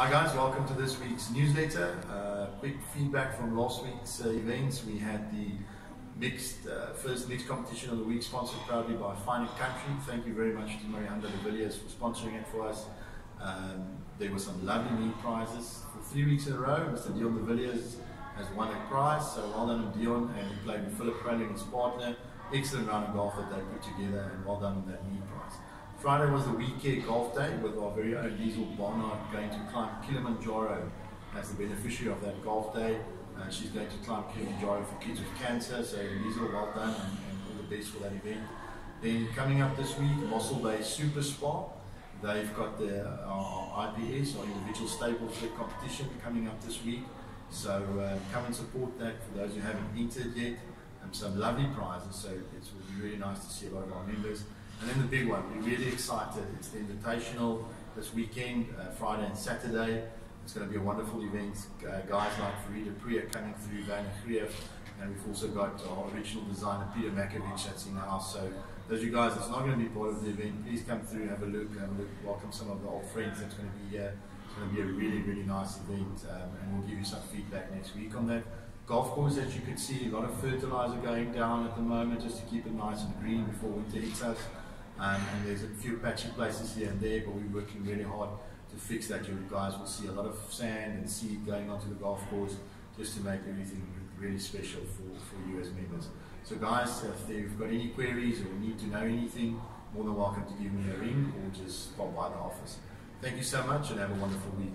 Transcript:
Hi guys, welcome to this week's newsletter. Uh, quick feedback from last week's uh, events. We had the mixed uh, first mixed competition of the week, sponsored proudly by Fine Country. Thank you very much to Marianda de Villiers for sponsoring it for us. Um, there were some lovely meat prizes for three weeks in a row. Mr. Dion de Villiers has won a prize, so well done Dion, and he played with Philip Crowley and his partner. Excellent round of golf that they put together, and well done on that meat prize. Friday was the weekend golf day with our very own Diesel Barnard going to climb Kilimanjaro as the beneficiary of that golf day. Uh, she's going to climb Kilimanjaro for kids with cancer, so Diesel, well done and, and all the best for that event. Then coming up this week, Mossel Bay SuperSpar. They've got their uh, IPS, or individual stable competition, coming up this week. So uh, come and support that for those who haven't entered yet. Um, some lovely prizes, so it will be really nice to see a lot of our members. And then the big one, we're really excited. It's the Invitational this weekend, uh, Friday and Saturday. It's going to be a wonderful event. Uh, guys like Farida Priya coming through, Van Grief, and we've also got our original designer Peter Matkovich that's in the house. So those you guys that's not going to be part of the event, please come through, and have a look, have a look, welcome some of the old friends that's going to be here. It's going to be a really, really nice event, um, and we'll give you some feedback next week on that. Golf course, as you can see, a lot of fertilizer going down at the moment just to keep it nice and green before winter hits us. Um, and there's a few patchy places here and there, but we're working really hard to fix that. You guys will see a lot of sand and seed going onto the golf course just to make everything really special for, for you as members. So guys, if you've got any queries or need to know anything, more than welcome to give me a ring or just pop by the office. Thank you so much and have a wonderful week.